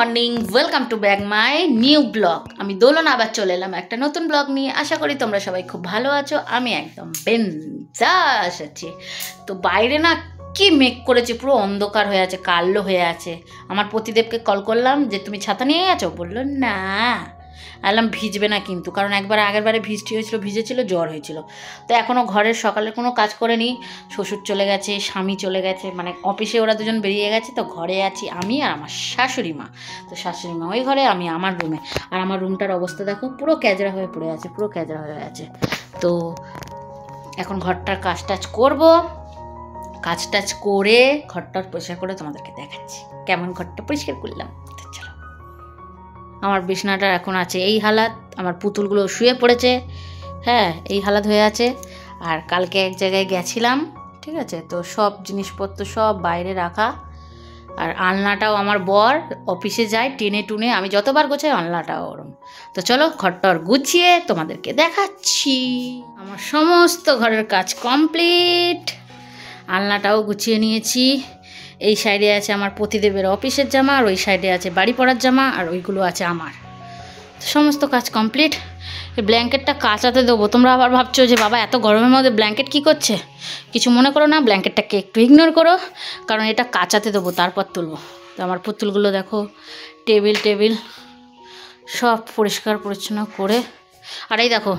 Morning welcome to back my new blog আমি দোলন, আবার চলে এলাম একটা নতুন ব্লগ নিয়ে। আশা করি তোমরা সবাই খুব ভালো আছো। আমি একদম বেঞ্জাস আছি। তো বাইরে না কি মেক করেছে, পুরো অন্ধকার হয়ে আছে, কালো হয়ে আছে। আমার প্রতিদেবকে কল করলাম যে, তুমি ছাতা নিয়ে আছো? বলল, না। আলাম ভিজবে না কিন্তু, কারণ একবার আগের বারে বৃষ্টি হয়েছিল, ভিজেছিল, জ্বর হয়েছিল। তো এখনও ঘরের সকালে কোনো কাজ করেনি, শ্বশুর চলে গেছে, স্বামী চলে গেছে মানে অফিসে ওরা দুজন বেরিয়ে গেছে, তো ঘরে আছি আমি আর আমার শাশুড়ি মা। তো শাশুড়ি মা ওই ঘরে, আমি আমার রুমে। আর আমার রুমটার অবস্থা দেখো, পুরো ক্যাজরা হয়ে পড়ে আছে, পুরো ক্যাজরা হয়ে আছে। তো এখন ঘরটার কাজ টাজ করব, কাজ টাজ করে ঘরটার পরিষ্কার করে তোমাদেরকে দেখাচ্ছি। কেমন ঘরটা পরিষ্কার করলাম চলো। আমার বিছনাটা এখন আছে এই হালাত, আমার পুতুলগুলো শুয়ে পড়েছে। হ্যাঁ এই হালাত হয়ে আছে। আর কালকে এক জায়গায় গেছিলাম, ঠিক আছে? তো সব জিনিসপত্র সব বাইরে রাখা। আর আলনাটাও আমার বর অফিসে যায়, টেনে টুনে। আমি যতবার গোছাই আলনাটাও ওরম। তো চলো ঘরটর গুছিয়ে তোমাদেরকে দেখাচ্ছি। আমার সমস্ত ঘরের কাজ কমপ্লিট। আলনাটাও গুছিয়ে নিয়েছি। এই সাইডে আছে আমার পতিদেবের অফিসের জামা, আর ওই সাইডে আছে বাড়ি পড়ার জামা, আর ওইগুলো আছে আমার। সমস্ত কাজ কমপ্লিট। ব্ল্যাঙ্কেটটা কাচাতে দেবো। তোমরা আবার ভাবছ যে, বাবা, এত গরমের মধ্যে ব্ল্যাঙ্কেট কী করছে? কিছু মনে করো না, ব্ল্যাঙ্কেটটাকে একটু ইগনোর করো, কারণ এটা কাচাতে দেবো, তারপর তুলবো। তো আমার পুতুলগুলো দেখো, টেবিল টেবিল, সব পরিষ্কার পরিচ্ছন্ন করে। আর এই দেখো,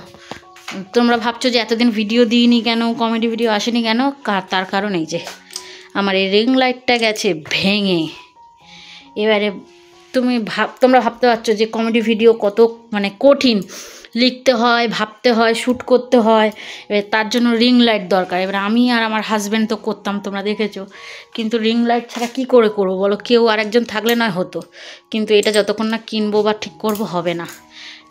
তোমরা ভাবছ যে, এতদিন ভিডিও দিইনি কেন কমেডি ভিডিও আসেনি কেন? তার কারণ এই যে। আমার এই রিং লাইটটা গেছে ভেঙে। এবারে তুমি ভাব, তোমরা ভাবতে পারছ যে কমেডি ভিডিও কত মানে কঠিন। লিখতে হয়, ভাবতে হয় শ্যুট করতে হয়, এবার তার জন্য রিং লাইট দরকার। এবার আমি আর আমার হাজব্যান্ড তো করতাম, তোমরা দেখেছ। কিন্তু রিং লাইট ছাড়া কী করে করব বলো? কেউ আরেকজন থাকলে নয় হতো। কিন্তু এটা যতক্ষণ না কিনবো বা ঠিক করব হবে না।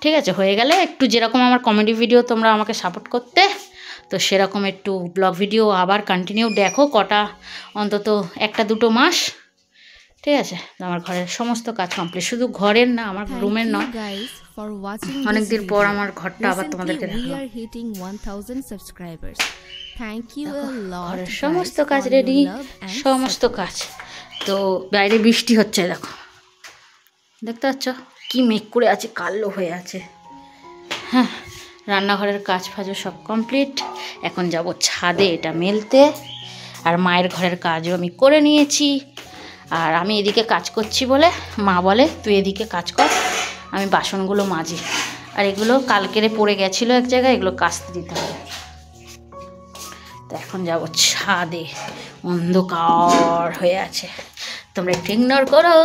ঠিক আছে, হয়ে গেলে একটু যেরকম আমার কমেডি ভিডিও তোমরা আমাকে সাপোর্ট করতে তো সেরকম একটু ব্লগ ভিডিও আবার কন্টিনিউ দেখো কটা অন্তত একটা দুটো মাস। ঠিক আছে? আমার ঘরের সমস্ত কাজ কমপ্লিট শুধু ঘরের না আমার রুমের নয় অনেকদিন পর আমার ঘরটা আবার তোমাদেরকে we দেখালাম। are hitting 1000 subscribers. Thank you ঘরের সমস্ত কাজ রেডি সমস্ত কাজ। তো বাইরে বৃষ্টি হচ্ছে দেখো। দেখতে পাচ্ছ? কি মেঘ করে আছে কালো হয়ে আছে। হ্যাঁ। রান্নাঘরের কাজ ফাজও সব কমপ্লিট। এখন যাব ছাদে এটা মেলতে। আর মায়ের ঘরের কাজও আমি করে নিয়েছি। আর আমি এদিকে কাজ করছি বলে, মা বলে, তুই এদিকে কাজ কর, আমি বাসনগুলো মাজি। আর এগুলো কালকেরে পড়ে গেছিল এক জায়গায়, এগুলো কাচতে দিতে হবে। তো এখন যাব ছাদে। অন্ধকার হয়ে আছে। তোমরা একটু ইগনোর করো।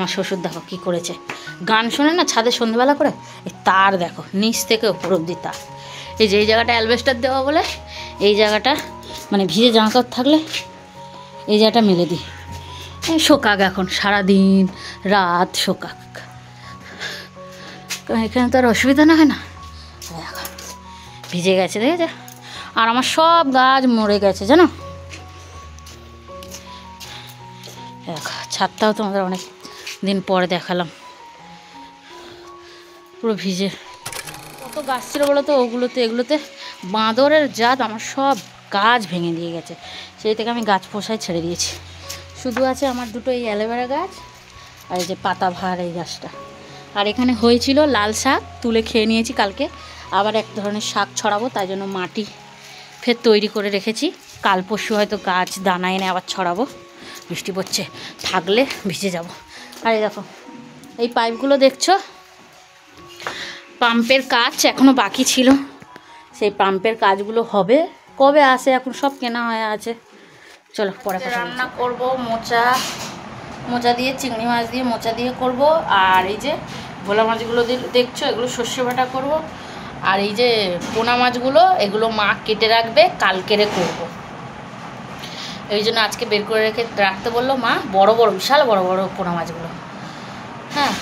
আমার শ্বশুর দেখো কি করেছে। গান শোনে না ছাদে সন্ধ্যেবেলা করে? এই তার দেখো, নিচ থেকে ওপর অব্দি তার। এই যে এই জায়গাটা অ্যালবেস্টার দেওয়া বলে, এই জায়গাটা মানে ভিজে কাপড় থাকলে এই জায়গাটা মেলে দিই। শোকাক এখন, সারাদিন রাত শোকাক। এখানে তো আর অসুবিধা না হয় না? ভিজে গেছে, দেখেছ? আর আমার সব গাছ মরে গেছে, জানো? ছাদটাও তোমাদের অনেক দিন পরে দেখালাম। পুরো ভিজে। কত গাছ ছিল বলো তো? ওগুলোতে, এগুলোতে বাঁদরের জাত আমার সব গাছ ভেঙে দিয়ে গেছে। সেই থেকে আমি গাছ পোষায় ছেড়ে দিয়েছি। শুধু আছে আমার দুটো এই অ্যালোভেরা গাছ আর এই যে পাতাভার এই গাছটা। আর এখানে হয়েছিল লাল শাক, তুলে খেয়ে নিয়েছি কালকে। আবার এক ধরনের শাক ছড়াবো, তাই জন্য মাটি ফের তৈরি করে রেখেছি। কাল পরশু হয়তো গাছ দানা এনে আবার ছড়াবো। বৃষ্টি পড়ছে, থাকলে ভিজে যাব। আর এই দেখো, এই পাইপগুলো দেখছ? পাম্পের কাজ এখনও বাকি ছিল। সেই পাম্পের কাজগুলো হবে। কবে আসে এখন সব কেনা হয়ে আছে। চলো, পরে রান্না করব, মোচা মোচা দিয়ে, চিংড়ি মাছ দিয়ে মোচা দিয়ে করব। আর এই যে ভোলা মাছগুলো দেখছ, এগুলো সর্ষে বাটা করব। আর এই যে পোনা মাছগুলো, এগুলো মা কেটে রাখবে, কালকেরে করব। এই জন্য আজকে বের করে রেখে রাখতে বলল মা, বড় বড়, বিশাল বড় বড় পোনা মাছগুলো। হ্যাঁ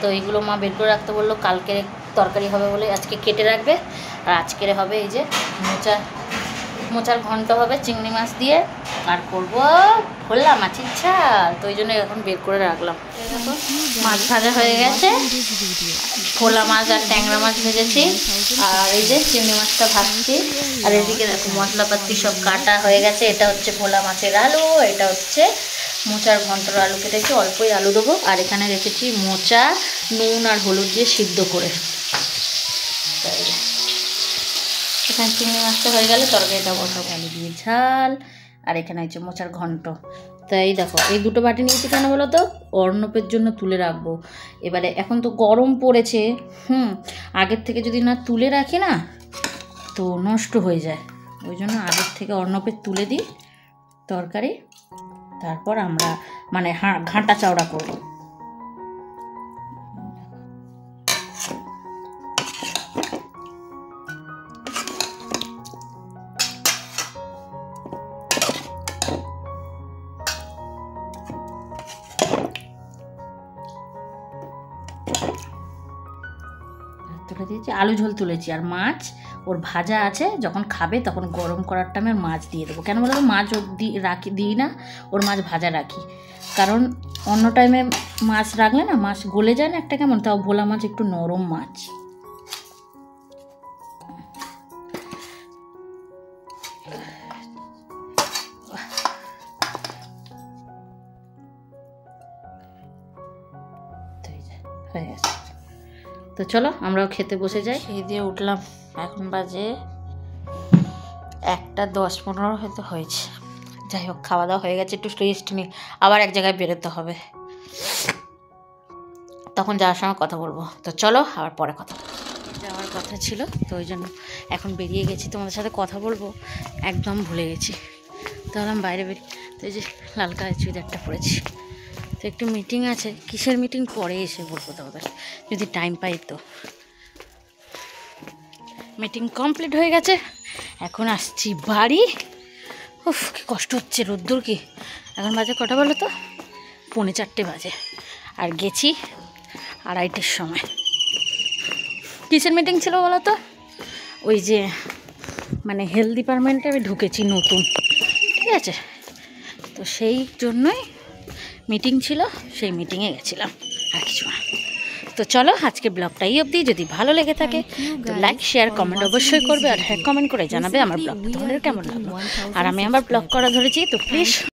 তো এইগুলো মা বের করে রাখতে বলল কালকে তরকারি হবে বলে আজকে কেটে রাখবে। আর আজকের হবে এই যে মোচা মোচার ঘন্ট হবে, চিংড়ি মাছ দিয়ে। আর করব ভোলা মাছের ঝাল, তো ওই জন্য এখন বের করে রাখলাম। মাছ ভাজা হয়ে গেছে। ভোলা মাছ আর ট্যাংরা মাছ ভেজেছি। আর এই যে চিংড়ি মাছটা ভাজছি। আর এদিকে দেখো মশলাপাতি সব কাটা হয়ে গেছে। এটা হচ্ছে ভোলা মাছের আলু, এটা হচ্ছে মোচার ঘন্টর আলু কেটেছি অল্পই আলু দেবো। আর এখানে রেখেছি মোচা, নুন আর হলুদ দিয়ে সিদ্ধ করে। তাই। এখানে চিংড়ি মাছটা হয়ে গেলে তরকারিটা বসাবো। আলু দিয়ে ঝাল, আর এখানে হচ্ছে মোচার ঘন্ট। তাই দেখো, এই দুটো বাটি নিয়েছি কেন বলো তো? অর্ণপের জন্য তুলে রাখব। এবারে এখন তো গরম পড়েছে, হুম, আগের থেকে যদি না তুলে রাখি না, তো নষ্ট হয়ে যায়। ওই জন্য আগের থেকে অর্ণপের তুলে দিই তরকারি, তারপর আমরা মানে হাঁ, ঘাঁটা চাওড়া করব। তুলে দিয়েছি। আলু ঝোল তুলেছি। আর মাছ, ওর ভাজা আছে, যখন খাবে তখন গরম করার টাইমে ওর মাছ দিয়ে দেবো। কেন বলো মাছ ওর রাখি, দিই না, ওর মাছ ভাজা রাখি। কারণ অন্য টাইমে মাছ রাখলে না, মাছ গলে যায় না একটা কেমন? তাও ভোলা মাছ একটু নরম মাছ। হয়ে গেছে। তো চলো, আমরাও খেতে বসে যাই। খেয়ে দিয়ে উঠলাম। এখন বাজে একটা দশ পনেরো হয়তো হয়েছে। যাই হোক, খাওয়া দাওয়া হয়ে গেছে, একটু রেস্ট নিই। আবার এক জায়গায় বেরোতে হবে। তখন যাওয়ার সময় কথা বলব। তো চলো, আবার পরে কথা যাওয়ার কথা ছিল, তো ওই জন্য এখন বেরিয়ে গেছি। তোমাদের সাথে কথা বলব, একদম ভুলে গেছি। তো বাইরে বেরিয়ে তো এই যে লাল কালার চুড়িদারটা পরেছি। তো একটু মিটিং আছে। কিসের মিটিং পরে এসে বলব তোমাদের। যদি টাইম পাই তো। মিটিং কমপ্লিট হয়ে গেছে। এখন আসছি বাড়ি। উফ, কি কষ্ট হচ্ছে রোদ্দুর কি। এখন বাজে কটা বলো তো? পৌনে চারটে বাজে। আর গেছি আড়াইটের সময়। কিসের মিটিং ছিল বলো তো? ওই যে মানে হেলথ ডিপার্টমেন্টে আমি ঢুকেছি নতুন। ঠিক আছে? তো সেই জন্যই মিটিং ছিল সেই মিটিংয়ে গেছিলাম। আর কিছু না। তো চলো আজকে ব্লগটাই এই অবধি। যদি ভালো লেগে থাকে তো লাইক শেয়ার কমেন্ট অবশ্যই করবে। আর হ্যাঁ কমেন্ট করে জানাবে। আমার ব্লগ তোমাদের কেমন লাগল? আর আমি আমার ব্লগ করা ধরেছি তো প্লিজ